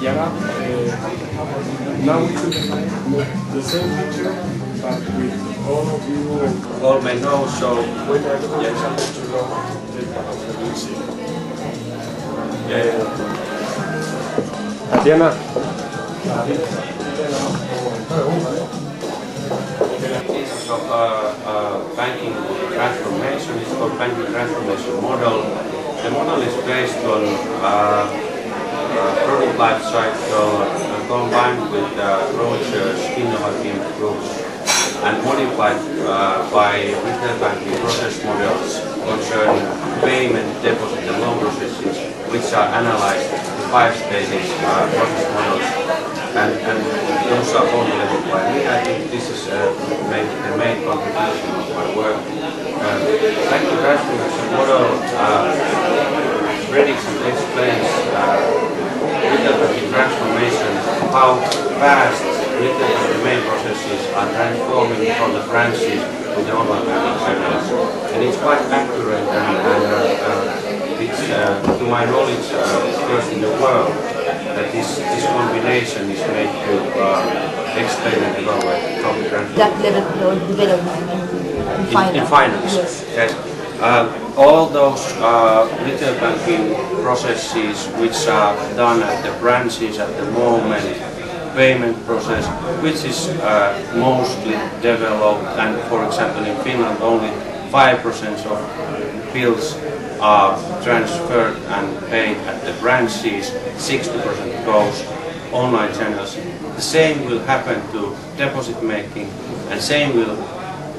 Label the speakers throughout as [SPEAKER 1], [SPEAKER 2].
[SPEAKER 1] Yara, uh, now we took the same picture, but with all of you and
[SPEAKER 2] all may know, so
[SPEAKER 1] when I go to example to know the of the music.
[SPEAKER 2] yeah,
[SPEAKER 1] Tatiana.
[SPEAKER 2] pieces of uh, uh, banking transformation, it's called banking transformation model. The model is based on uh, uh, product life cycle uh, combined with uh, Roger's innovative groups and modified by retail banking process models concerning payment, deposit and loan processes which are analyzed in five stages uh, process models and, and those are formulated by me. I think this is uh, main, the main contribution of my work. Uh, banking transformation model uh, predicts and explains uh, retail banking transformation, how fast retail banking main processes are transforming from the branches to the online banking channels. And it's quite accurate and, and uh, uh, it's, uh, to my knowledge, uh, first in the world that this, this combination is made to uh, explain and evaluate transformation
[SPEAKER 3] that level of development in, in finance.
[SPEAKER 2] in, in finance.
[SPEAKER 3] Yes.
[SPEAKER 2] Yes. Uh, all those uh, retail banking processes which are done at the branches at the moment, payment process, which is uh, mostly developed, and for example in Finland only 5% of bills are transferred and paid at the branches, 60% goes online channels. The same will happen to deposit making, and same will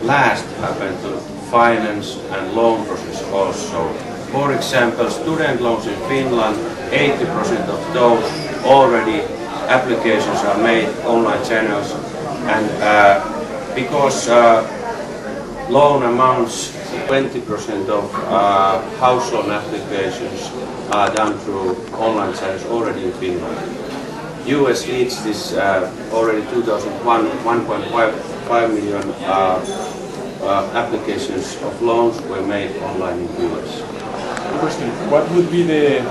[SPEAKER 2] last happen to finance and loan process also. For example, student loans in Finland, 80% of those already applications are made online channels and uh, because uh, loan amounts 20% of uh, house loan applications are done through online channels already in Finland. US leads this uh, already 2001 1.5 million uh, uh, applications of loans were made online in US.
[SPEAKER 1] Question, what would be the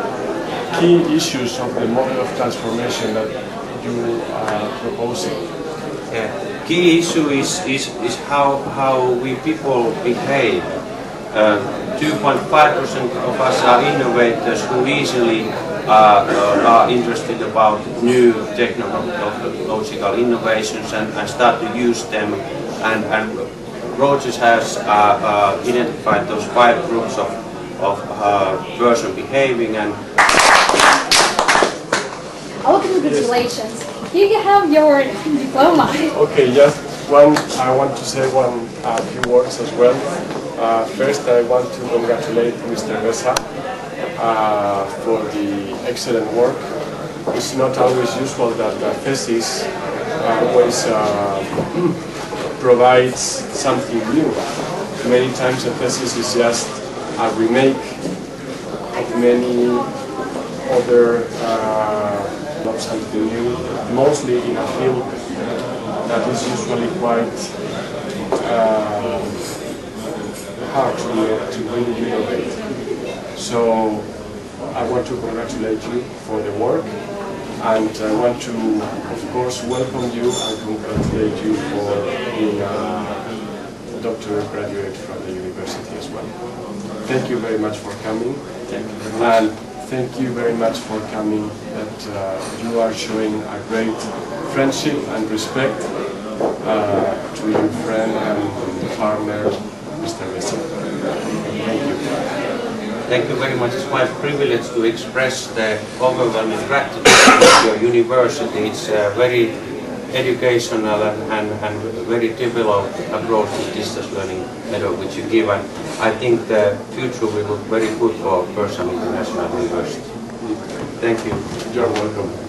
[SPEAKER 1] key issues of the model of transformation that you are proposing?
[SPEAKER 2] Yeah. Key issue is, is, is how, how we people behave. 2.5% of us are innovators who easily uh, uh, are interested about new technological innovations and, and start to use them. And, and Rogers has uh, uh, identified those five groups of, of uh, person behaving and
[SPEAKER 4] Oh, congratulations. You have your diploma.
[SPEAKER 1] Okay, just one, I want to say one a few words as well. Uh, first, I want to congratulate Mr. Besa uh, for the excellent work. It's not always usual that the thesis always uh, provides something new. Many times a thesis is just a remake of many other uh, of something new, mostly in a field that is usually quite uh, hard to, to really innovate. So I want to congratulate you for the work and I want to, of course, welcome you and congratulate you for being a doctor graduate from the university as well. Thank you very much for coming.
[SPEAKER 2] Thank you.
[SPEAKER 1] And thank you very much for coming, that uh, you are showing a great friendship and respect uh, to your friend and partner, Mr. Messi. Thank you.
[SPEAKER 2] Thank you very much. It's my privilege to express the overwhelming gratitude to your university. It's a very educational and, and, very developed approach to distance learning method which you give. And I think the future will look very good for Bircham International University. Thank you.
[SPEAKER 1] You're welcome.